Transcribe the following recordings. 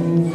Mm-hmm.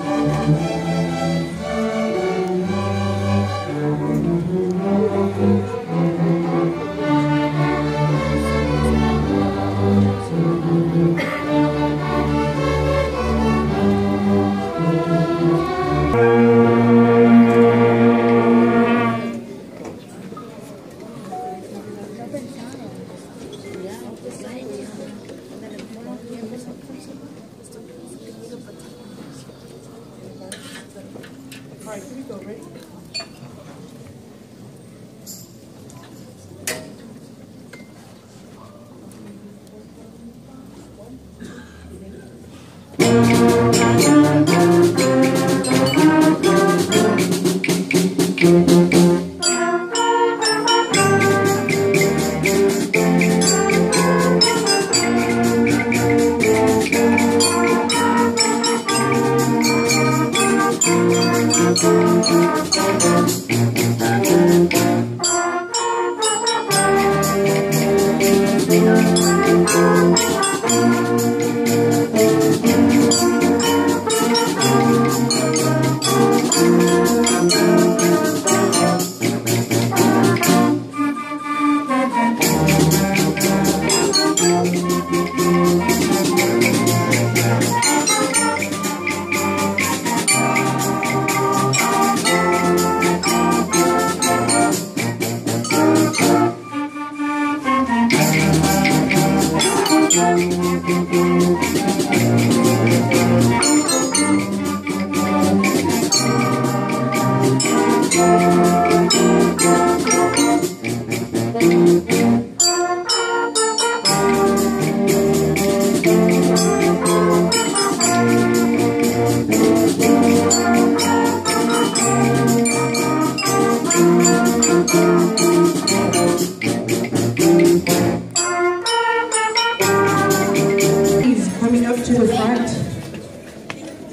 To the front.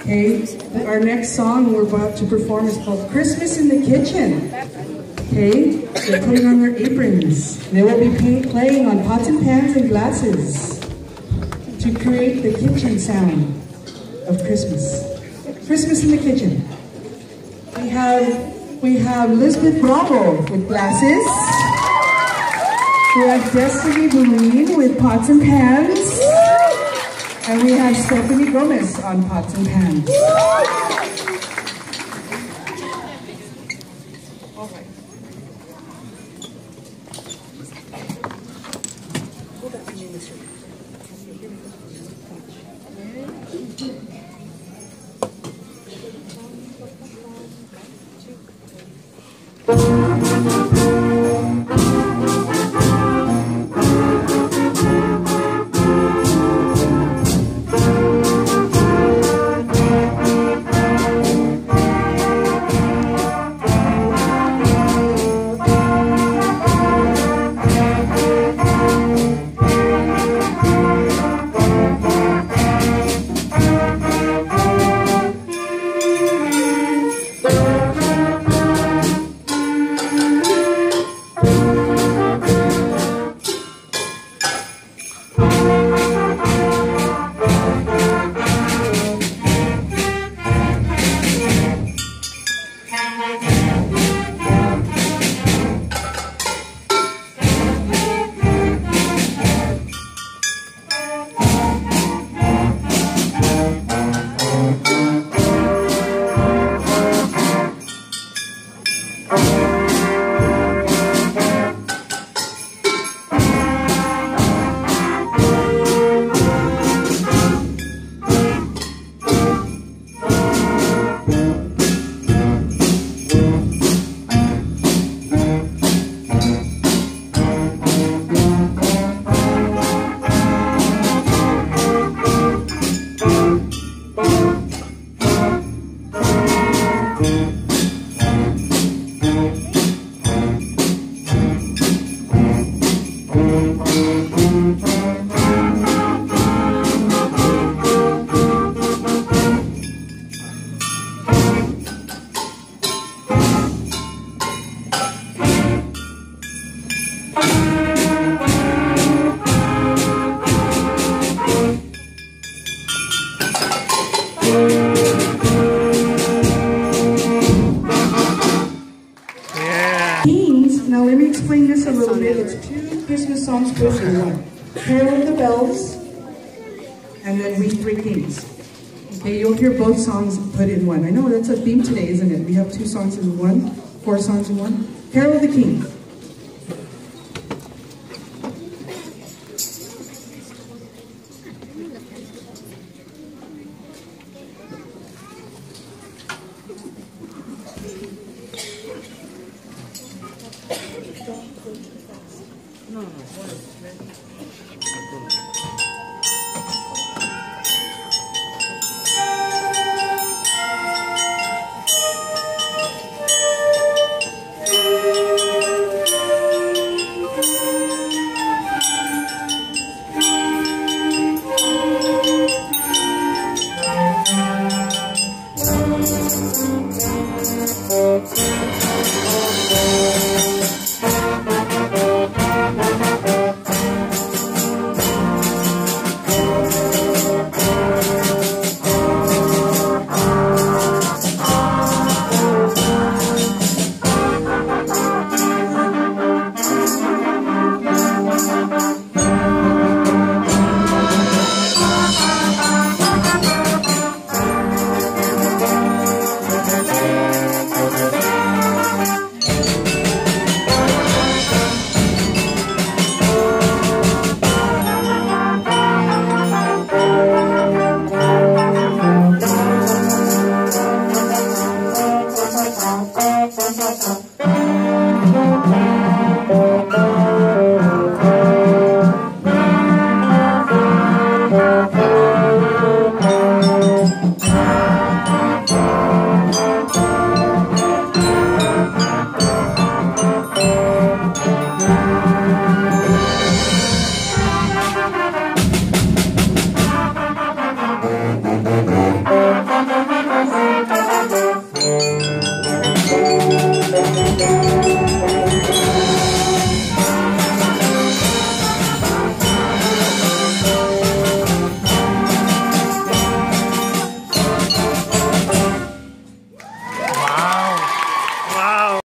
Okay, our next song we're about to perform is called Christmas in the Kitchen. Okay, they're putting on their aprons. They will be playing on pots and pans and glasses to create the kitchen sound of Christmas. Christmas in the kitchen. We have we have Lisbeth Bravo with glasses. We have Destiny Bourine with pots and pans. And we have Stephanie Gomez on pots and pans. Now let me explain this a little bit. It's two Christmas songs put in one. Carol of the Bells, and then We Three Kings. Okay, you'll hear both songs put in one. I know that's a theme today, isn't it? We have two songs in one, four songs in one. Carol of the King. Música